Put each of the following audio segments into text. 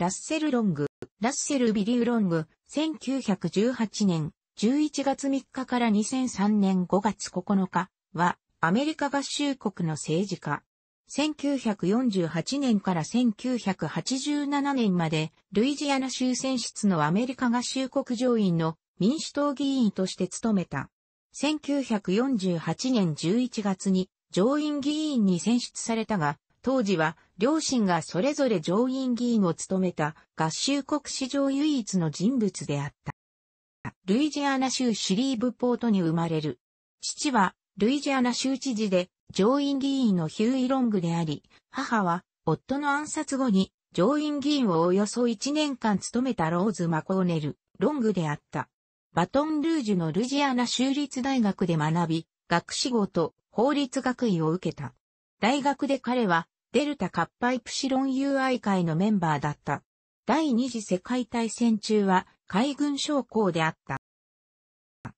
ラッセル・ロング、ラッセル・ビリュー・ロング、1918年11月3日から2003年5月9日は、アメリカ合衆国の政治家。1948年から1987年まで、ルイジアナ州選出のアメリカ合衆国上院の民主党議員として務めた。1948年11月に上院議員に選出されたが、当時は両親がそれぞれ上院議員を務めた合衆国史上唯一の人物であった。ルイジアナ州シリーブポートに生まれる。父はルイジアナ州知事で上院議員のヒューイ・ロングであり、母は夫の暗殺後に上院議員をおよそ1年間務めたローズ・マコーネル、ロングであった。バトンルージュのルジアナ州立大学で学び、学士号と法律学位を受けた。大学で彼はデルタカッパイプシロン友愛会のメンバーだった。第二次世界大戦中は海軍将校であった。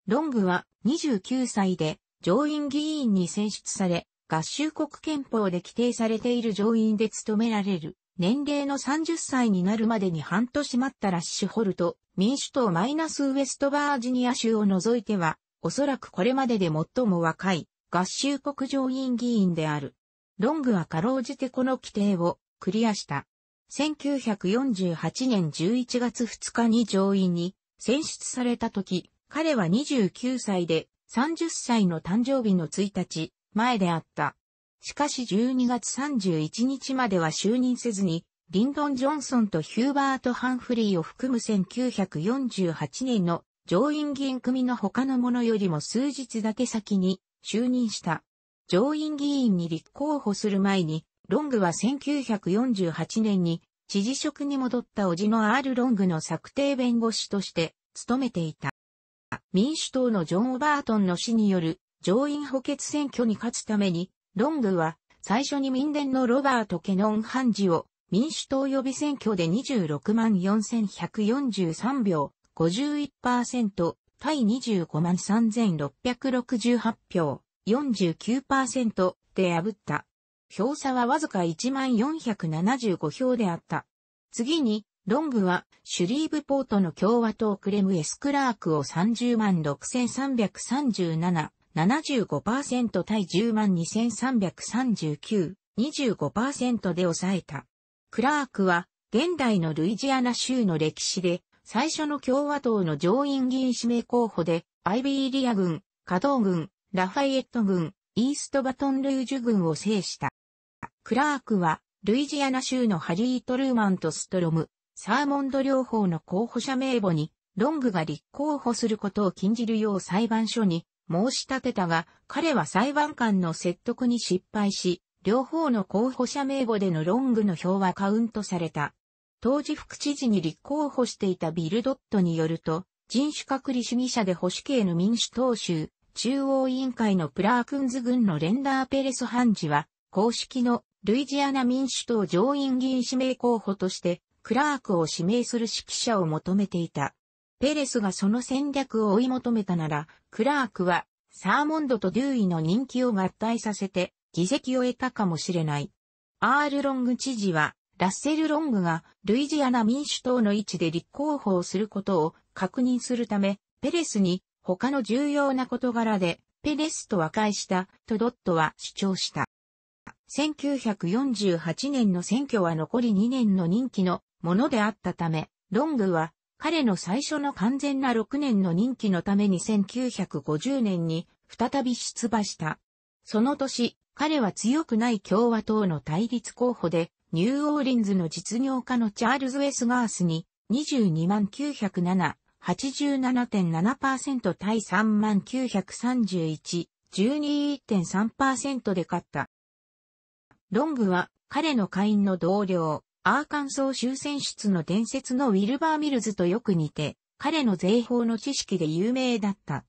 ロングは29歳で上院議員に選出され、合衆国憲法で規定されている上院で務められる年齢の30歳になるまでに半年待ったラッシュホルト、民主党マイナスウエストバージニア州を除いては、おそらくこれまでで最も若い合衆国上院議員である。ロングはかろうじてこの規定をクリアした。1948年11月2日に上院に選出された時、彼は29歳で30歳の誕生日の1日前であった。しかし12月31日までは就任せずに、リンドン・ジョンソンとヒューバート・ハンフリーを含む1948年の上院議員組の他の者よりも数日だけ先に就任した。上院議員に立候補する前に、ロングは1948年に知事職に戻った叔父のアール・ロングの策定弁護士として務めていた。民主党のジョン・オバートンの死による上院補欠選挙に勝つために、ロングは最初に民伝のロバート・ケノン・ハンジを民主党予備選挙で26万4143票、51%、対25万3668票、49%で破った。票差はわずか1475票であった。次に、ロングは、シュリーブポートの共和党クレムエスクラークを30万6337、75%対10万2339、25%で抑えた。クラークは、現代のルイジアナ州の歴史で、最初の共和党の上院議員指名候補で、アイビーリア軍、加藤軍、ラファイエット軍、イーストバトンルージュ軍を制した。クラークは、ルイジアナ州のハリー・トルーマンとストロム、サーモンド両方の候補者名簿に、ロングが立候補することを禁じるよう裁判所に申し立てたが、彼は裁判官の説得に失敗し、両方の候補者名簿でのロングの票はカウントされた。当時副知事に立候補していたビル・ドットによると、人種隔離主義者で保守系の民主党州、中央委員会のプラークミンズ郡のレンダー・ペレス判事は、公式のルイジアナ民主党上院議員指名候補として、クラークを指名する支持者を求めていた。ペレスがその戦略を追い求めたなら、クラークは、サーモンドとデューイの人気を合体させて、議席を得たかもしれない。アール・ロング知事は、ラッセル・ロングがルイジアナ民主党の位置で立候補をすることを確認するため、ペレスに他の重要な事柄で、ペレスと和解したとドットは主張した。1948年の選挙は残り2年の任期のものであったため、ロングは彼の最初の完全な6年の任期のために1950年に再び出馬した。その年、彼は強くない共和党の対立候補で、ニューオーリンズの実業家のチャールズ・ウェスガースに22万907、87.7%対3931、12.3%で勝った。ロングは彼の会員の同僚、アーカンソー州選出の伝説のウィルバー・ミルズとよく似て、彼の税法の知識で有名だった。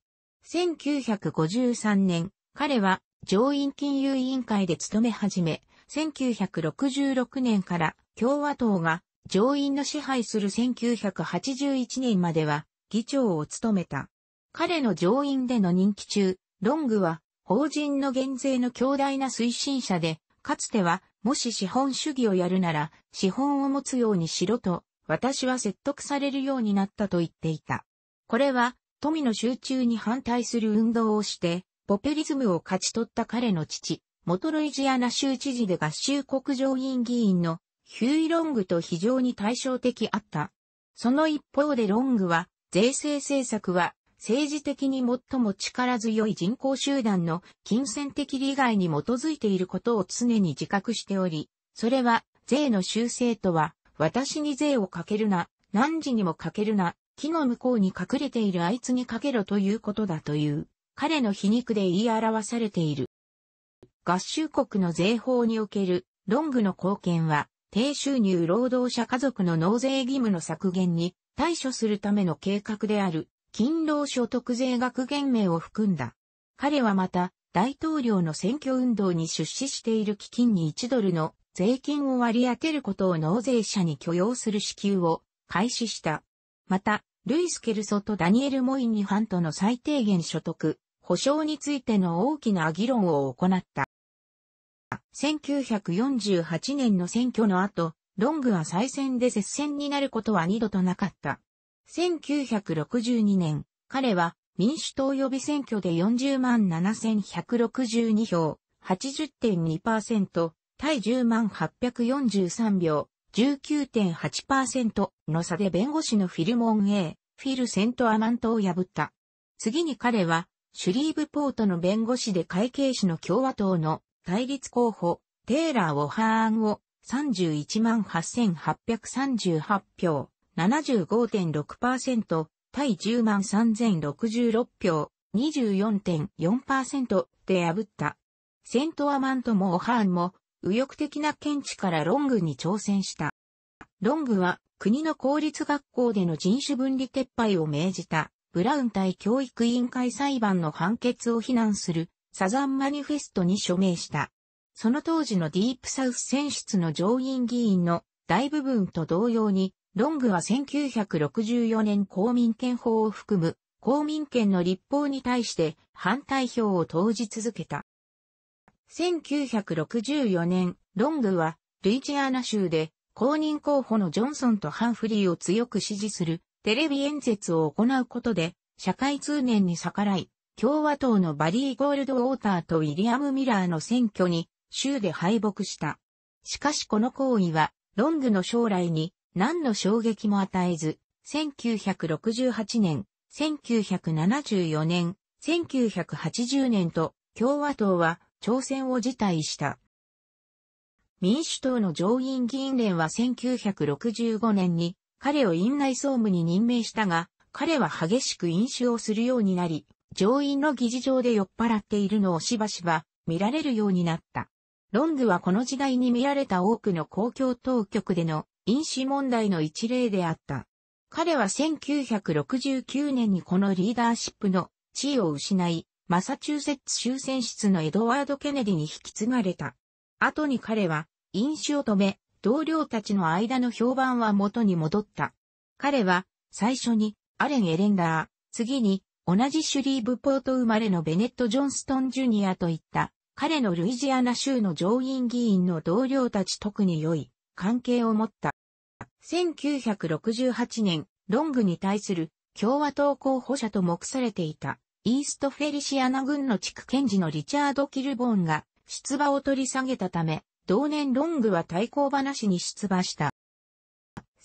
1953年、彼は上院金融委員会で勤め始め、1966年から共和党が上院の支配する1981年までは議長を務めた。彼の上院での任期中、ロングは法人の減税の強大な推進者で、かつては、もし資本主義をやるなら、資本を持つようにしろと、私は説得されるようになったと言っていた。これは、富の集中に反対する運動をして、ポペリズムを勝ち取った彼の父、元ロイジアナ州知事で合衆国上院議員のヒューイ・ロングと非常に対照的あった。その一方でロングは、税制政策は政治的に最も力強い人口集団の金銭的利害に基づいていることを常に自覚しており、それは税の修正とは、私に税をかけるな、何時にもかけるな、木の向こうに隠れているあいつにかけろということだという、彼の皮肉で言い表されている。合衆国の税法におけるロングの貢献は、低収入労働者家族の納税義務の削減に対処するための計画である勤労所得税額減免を含んだ。彼はまた、大統領の選挙運動に出資している基金に1ドルの税金を割り当てることを納税者に許容する支給を開始した。また、ルイス・ケルソとダニエル・モイニハントの最低限所得、保障についての大きな議論を行った。1948年の選挙の後、ロングは再選で接戦になることは二度となかった。1962年、彼は民主党予備選挙で40万7162票、80.2%、対10万843票、19.8%の差で弁護士のフィルモン A、フィル・セントアマントを破った。次に彼は、シュリーブポートの弁護士で会計士の共和党の対立候補、テイラー・ウォハーンを318,838票、75.6%、対103,066票、24.4%で破った。セントアマントもオハーンも、右翼的な見地からロングに挑戦した。ロングは国の公立学校での人種分離撤廃を命じたブラウン対教育委員会裁判の判決を非難するサザンマニフェストに署名した。その当時のディープサウス選出の上院議員の大部分と同様にロングは1964年公民権法を含む公民権の立法に対して反対票を投じ続けた。1964年、ロングはルイジアナ州で公認候補のジョンソンとハンフリーを強く支持するテレビ演説を行うことで社会通念に逆らい、共和党のバリー・ゴールドウォーターとウィリアム・ミラーの選挙に州で敗北した。しかしこの行為はロングの将来に何の衝撃も与えず、1968年、1974年、1980年と共和党は挑戦を辞退した。民主党の上院議員連は1965年に彼を院内総務に任命したが、彼は激しく飲酒をするようになり、上院の議事場で酔っ払っているのをしばしば見られるようになった。ロングはこの時代に見られた多くの公共当局での飲酒問題の一例であった。彼は1969年にこのリーダーシップの地位を失い、マサチューセッツ州選出のエドワード・ケネディに引き継がれた。後に彼は飲酒を止め、同僚たちの間の評判は元に戻った。彼は最初にアレン・エレンダー、次に同じシュリーブポート生まれのベネット・ジョンストン・ジュニアといった彼のルイジアナ州の上院議員の同僚たち特に良い関係を持った。1968年、ロングに対する共和党候補者と目されていた、イーストフェリシアナ郡の地区検事のリチャード・キルボーンが出馬を取り下げたため、同年ロングは対抗話に出馬した。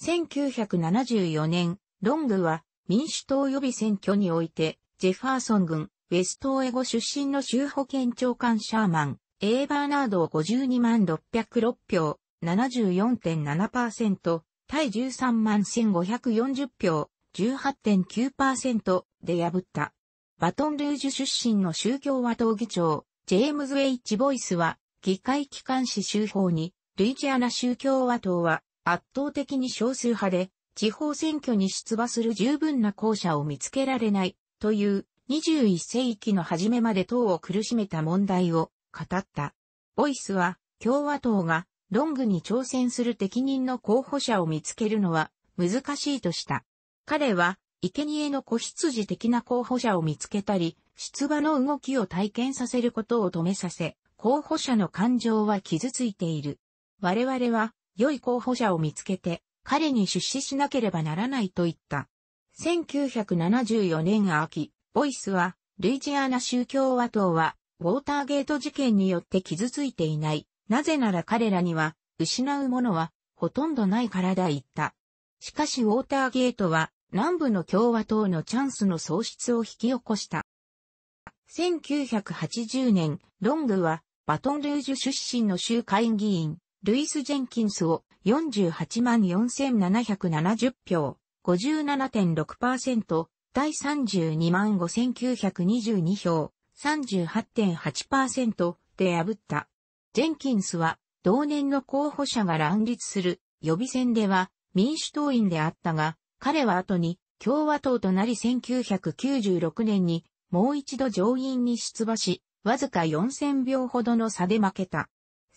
1974年、ロングは民主党予備選挙において、ジェファーソン郡、ウェストエゴ出身の州保健長官シャーマン、エーバーナードを52万606票、74.7%、対13万1540票、18.9%で破った。バトンルージュ出身の宗教和党議長、ジェームズ・エイチ・ボイスは、議会機関紙州法に、ルイジアナ宗教和党は圧倒的に少数派で、地方選挙に出馬する十分な候補を見つけられない、という21世紀の初めまで党を苦しめた問題を語った。ボイスは、共和党がロングに挑戦する適任の候補者を見つけるのは難しいとした。彼は、生贄の子羊的な候補者を見つけたり、出馬の動きを体験させることを止めさせ、候補者の感情は傷ついている。我々は良い候補者を見つけて彼に出資しなければならないと言った。1974年秋、ボイスは、ルイジアナ州共和党は、ウォーターゲート事件によって傷ついていない。なぜなら彼らには、失うものは、ほとんどないからだ言った。しかしウォーターゲートは、南部の共和党のチャンスの喪失を引き起こした。1980年、ロングは、バトンルージュ出身の州会議員、ルイス・ジェンキンスを48万4770票、57.6%、第32万5922票、38.8%で破った。ジェンキンスは同年の候補者が乱立する予備選では民主党員であったが、彼は後に共和党となり1996年にもう一度上院に出馬し、わずか4000票ほどの差で負けた。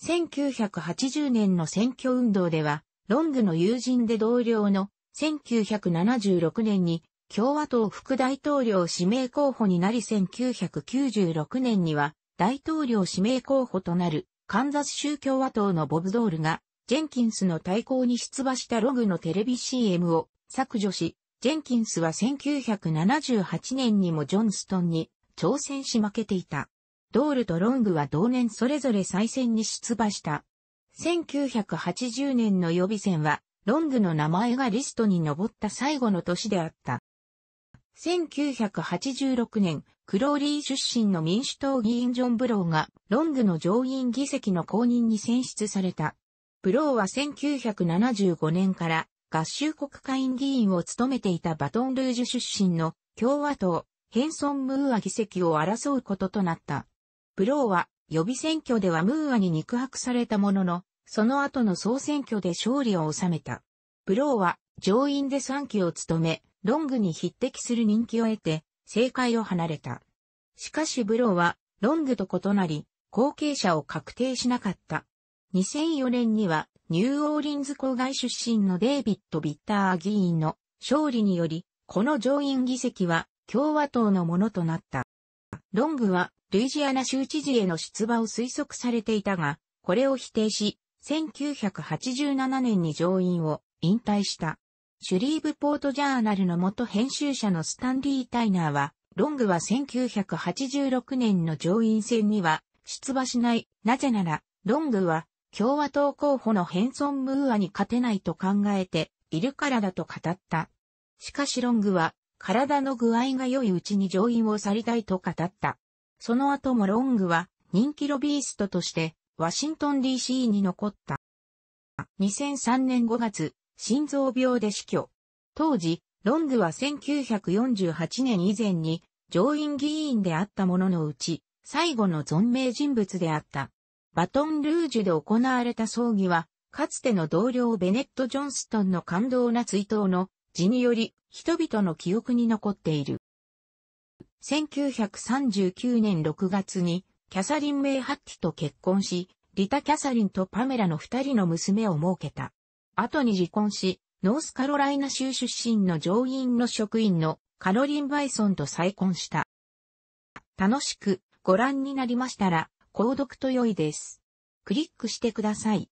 1980年の選挙運動では、ロングの友人で同僚の1976年に共和党副大統領指名候補になり1996年には大統領指名候補となるカンザス州共和党のボブ・ドールがジェンキンスの対抗に出馬したロングのテレビ CM を削除し、ジェンキンスは1978年にもジョンストンに挑戦し負けていた。ドールとロングは同年それぞれ再選に出馬した。1980年の予備選はロングの名前がリストに上った最後の年であった。1986年、クローリー出身の民主党議員ジョン・ブローが、ロングの上院議席の公認に選出された。ブローは1975年から合衆国会員議員を務めていたバトンルージュ出身の共和党、ヘンソン・ムーア議席を争うこととなった。ブローは予備選挙ではムーアに肉薄されたものの、その後の総選挙で勝利を収めた。ブローは上院で3期を務め、ロングに匹敵する人気を得て、政界を離れた。しかしブローは、ロングと異なり、後継者を確定しなかった。2004年には、ニューオーリンズ郊外出身のデイビッド・ビッター議員の勝利により、この上院議席は共和党のものとなった。ロングは、ルイジアナ州知事への出馬を推測されていたが、これを否定し、1987年に上院を引退した。シュリーブポートジャーナルの元編集者のスタンリー・タイナーは、ロングは1986年の上院選には出馬しない。なぜなら、ロングは共和党候補のヘンソン・ムーアに勝てないと考えているからだと語った。しかしロングは体の具合が良いうちに上院を去りたいと語った。その後もロングは人気ロビーストとしてワシントン DC に残った。2003年5月、心臓病で死去。当時、ロングは1948年以前に上院議員であった者のうち、最後の存命人物であった。バトンルージュで行われた葬儀は、かつての同僚ベネット・ジョンストンの感動な追悼の字により、人々の記憶に残っている。1939年6月に、キャサリン・メイ・ハッティと結婚し、リタ・キャサリンとパメラの二人の娘を設けた。後に離婚し、ノースカロライナ州出身の上院の職員のカロリン・バイソンと再婚した。楽しくご覧になりましたら、購読と良いです。クリックしてください。